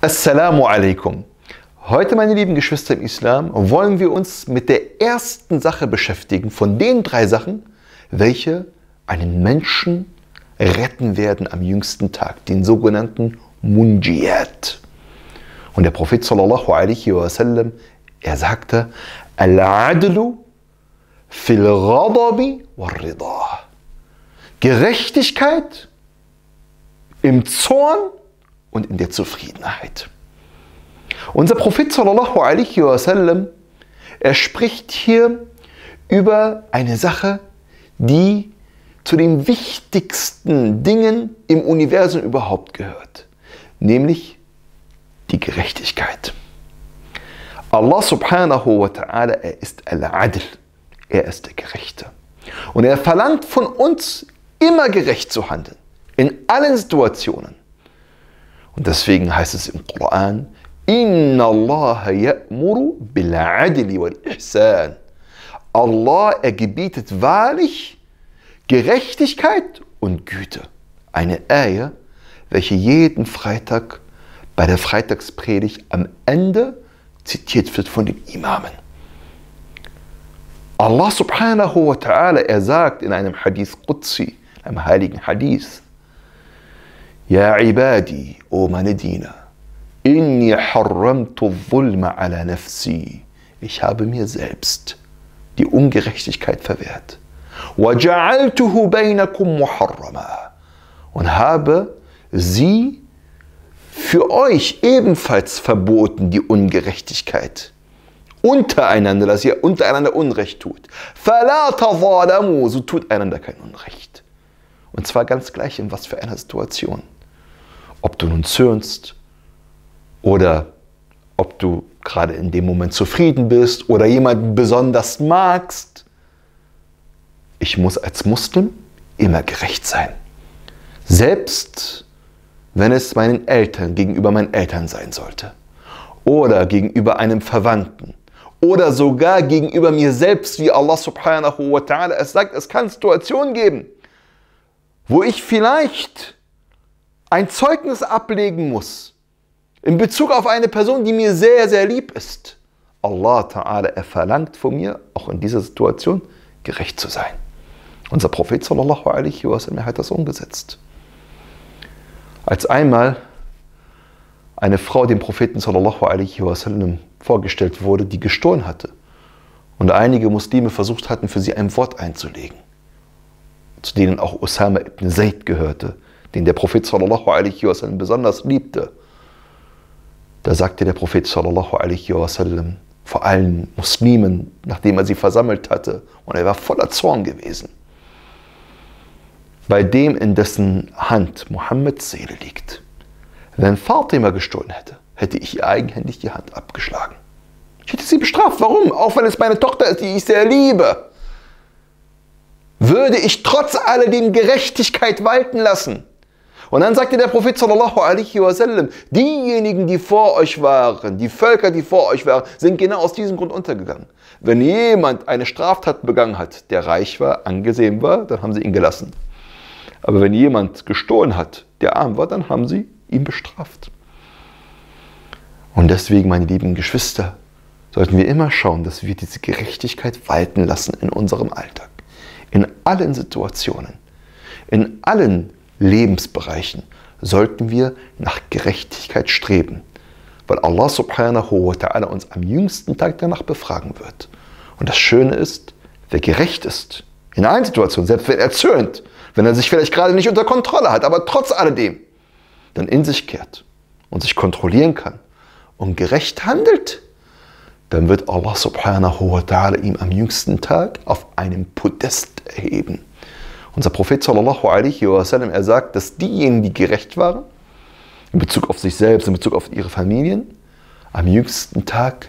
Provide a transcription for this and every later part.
Assalamu alaikum. Heute, meine lieben Geschwister im Islam, wollen wir uns mit der ersten Sache beschäftigen, von den drei Sachen, welche einen Menschen retten werden am jüngsten Tag, den sogenannten Munjiyat. Und der Prophet sallallahu alaihi wasallam, er sagte, Al-Adlu fil Ghadabi. Gerechtigkeit im Zorn und in der Zufriedenheit. Unser Prophet sallallahu alaihi wasallam, er spricht hier über eine Sache, die zu den wichtigsten Dingen im Universum überhaupt gehört, nämlich die Gerechtigkeit. Allah subhanahu wa ta'ala, er ist Al-Adl, er ist der Gerechte. Und er verlangt von uns, immer gerecht zu handeln, in allen Situationen. Und deswegen heißt es im Koran, Inna Allah ya'muru bil adli wal ihsan. Allah, er gebietet wahrlich Gerechtigkeit und Güte. Eine Eier, welche jeden Freitag bei der Freitagspredigt am Ende zitiert wird von den Imamen. Allah subhanahu wa ta'ala, er sagt in einem Hadith Qudsi, einem heiligen Hadith, Ja ibadi, o meine Diener, inni harramtu dhulma ala nafsi. Ich habe mir selbst die Ungerechtigkeit verwehrt. وَجَعَلْتُهُ بَيْنَكُمْ مُحَرَّمًا und habe sie für euch ebenfalls verboten, die Ungerechtigkeit. Untereinander, dass ihr untereinander Unrecht tut. فَلَا تَظَالَمُوا So tut einander kein Unrecht. Und zwar ganz gleich in was für einer Situation. Ob du nun zürnst oder ob du gerade in dem Moment zufrieden bist oder jemanden besonders magst. Ich muss als Muslim immer gerecht sein. Selbst wenn es meinen Eltern gegenüber meinen Eltern sein sollte. Oder gegenüber einem Verwandten. Oder sogar gegenüber mir selbst, wie Allah subhanahu wa ta'ala es sagt. Es kann Situationen geben, wo ich vielleicht ein Zeugnis ablegen muss in Bezug auf eine Person, die mir sehr, sehr lieb ist. Allah Ta'ala, er verlangt von mir, auch in dieser Situation, gerecht zu sein. Unser Prophet sallallahu alaihi wasallam hat das umgesetzt. Als einmal eine Frau dem Propheten sallallahu alaihi wasallam vorgestellt wurde, die gestohlen hatte und einige Muslime versucht hatten, für sie ein Wort einzulegen, zu denen auch Osama ibn Zayd gehörte, den der Prophet sallallahu alaihi wasallam besonders liebte. Da sagte der Prophet sallallahu alaihi wasallam vor allen Muslimen, nachdem er sie versammelt hatte, und er war voller Zorn gewesen, bei dem in dessen Hand Mohammeds Seele liegt. Wenn Fatima gestohlen hätte, hätte ich ihr eigenhändig die Hand abgeschlagen. Ich hätte sie bestraft. Warum? Auch wenn es meine Tochter ist, die ich sehr liebe. Würde ich trotz alledem Gerechtigkeit walten lassen. Und dann sagte der Prophet sallallahu alaihi wasallam, diejenigen, die vor euch waren, die Völker, die vor euch waren, sind genau aus diesem Grund untergegangen. Wenn jemand eine Straftat begangen hat, der reich war, angesehen war, dann haben sie ihn gelassen. Aber wenn jemand gestohlen hat, der arm war, dann haben sie ihn bestraft. Und deswegen, meine lieben Geschwister, sollten wir immer schauen, dass wir diese Gerechtigkeit walten lassen in unserem Alltag. In allen Situationen, in allen Lebensbereichen sollten wir nach Gerechtigkeit streben, weil Allah subhanahu wa ta'ala uns am jüngsten Tag danach befragen wird. Und das Schöne ist, wer gerecht ist, in allen Situationen, selbst wenn er zürnt, wenn er sich vielleicht gerade nicht unter Kontrolle hat, aber trotz alledem, dann in sich kehrt und sich kontrollieren kann und gerecht handelt, dann wird Allah subhanahu wa ta'ala ihm am jüngsten Tag auf einem Podest erheben. Unser Prophet sallallahu alaihi wasallam, er sagt, dass diejenigen, die gerecht waren, in Bezug auf sich selbst, in Bezug auf ihre Familien, am jüngsten Tag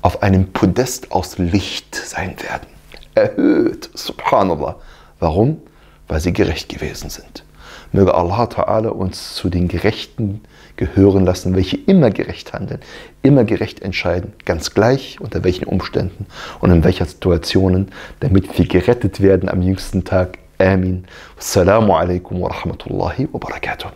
auf einem Podest aus Licht sein werden. Erhöht, subhanallah. Warum? Weil sie gerecht gewesen sind. Möge Allah Ta'ala uns zu den Gerechten gehören lassen, welche immer gerecht handeln, immer gerecht entscheiden, ganz gleich unter welchen Umständen und in welcher Situationen, damit wir gerettet werden am jüngsten Tag. Amin. Assalamu alaikum wa rahmatullahi wa barakatuh.